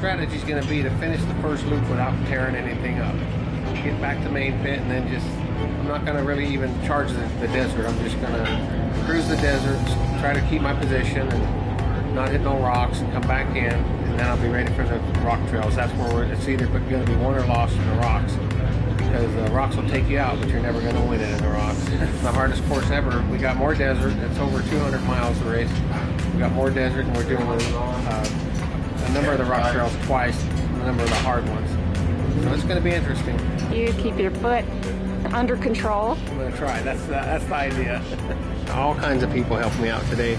strategy is going to be to finish the first loop without tearing anything up. Get back to main pit and then just, I'm not going to really even charge the, the desert. I'm just going to cruise the desert, try to keep my position and not hit no rocks and come back in and then I'll be ready for the rock trails. That's where it's either going to be won or lost in the rocks because the rocks will take you out, but you're never going to win it in the rocks. It's the hardest course ever. We got more desert. It's over 200 miles to race. We got more desert, and we're doing uh, a number of the rock trails twice, a number of the hard ones. So it's going to be interesting. You keep your foot under control. I'm going to try. That's the, that's the idea. All kinds of people helped me out today.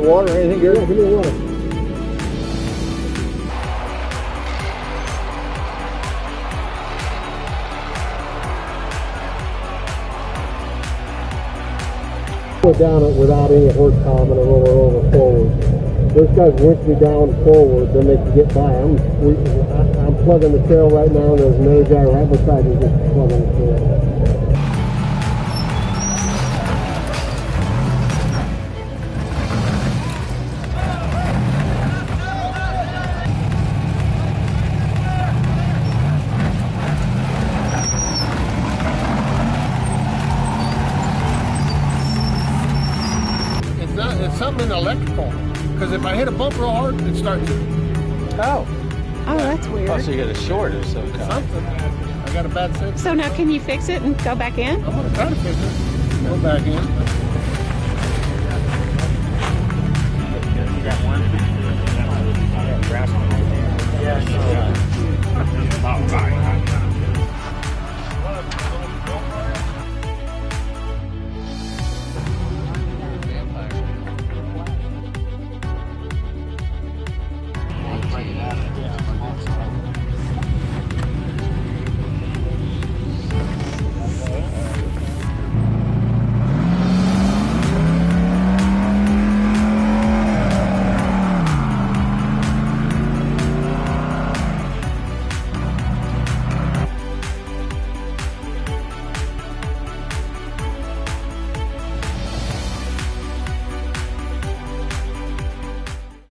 the water, anything good? Give me the water. Go down it without any horsepower, I'm roll over forward. Those guys winch me down forward, then they can get by. I'm, we, I, I'm plugging the trail right now, and there's another guy right beside me just plugging the trail. Something electrical. Because if I hit a bump real hard, it starts. Oh. Oh, that's Oh, weird. so you got a short or some kind. Something. I got a bad sense. So now can you fix it and go back in? I'm gonna try to fix it. Go back in.